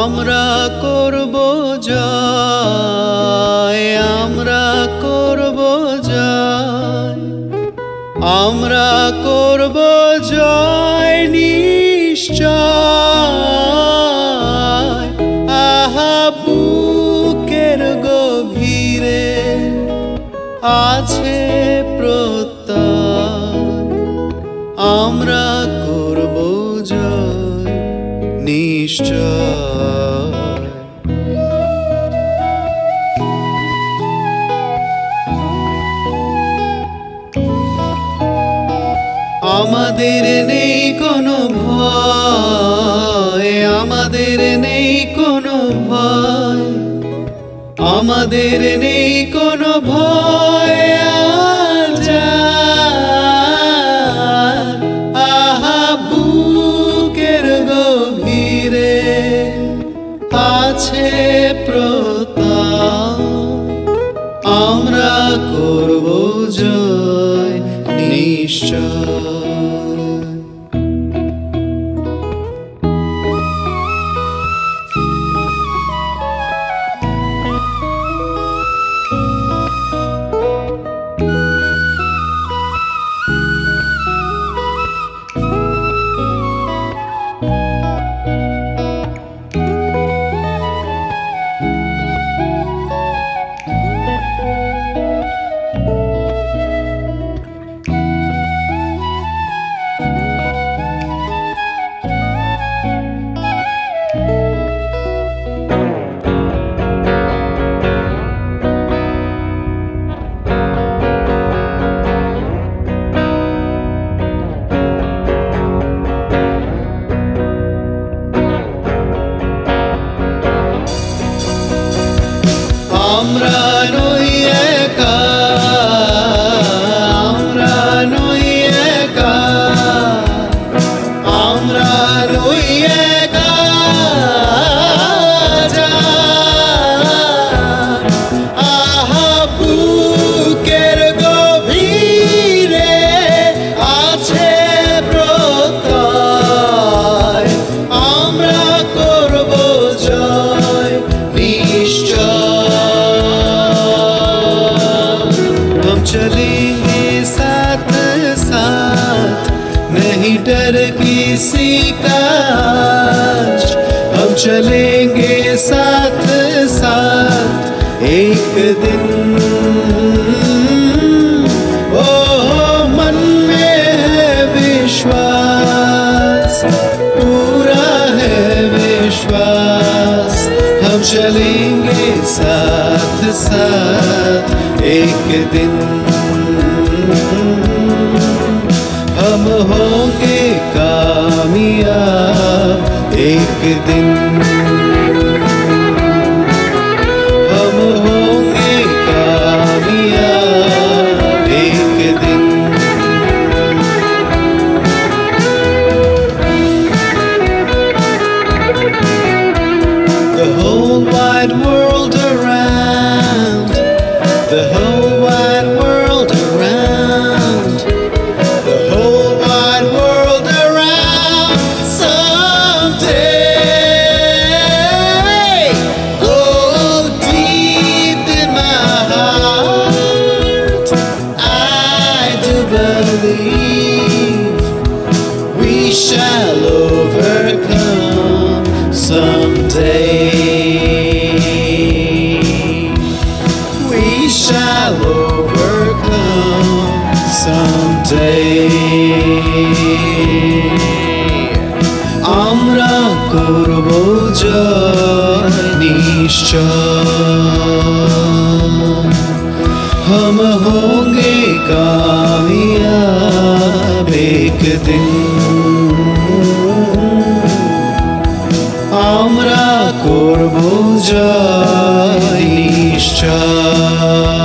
আমরা করব যায় আমরা করব যায় আমরা করব যায় নিশ্চয়। আহা, বুকের গভীরে আছে প্রত্যয়, আমরা করব জয় নিশ্চয়। আমাদের নেই কোনো ভয় আমাদের নেই কোনো ভয় আমাদের নেই কোনো ভয়। আমরা করব জয় নিশ্চয়। किसी का हम चलेंगे साथ साथ, एक दिन। ओ मन में है विश्वास, पूरा है विश्वास। हम चलेंगे साथ साथ, एक दिन। हम होंगे कामयाब एक दिन। someday. We shall overcome someday. আমরা করব জয় নিশ্চয় हम होंगे कामयाब एक दिन করব জয় নিশ্চয়।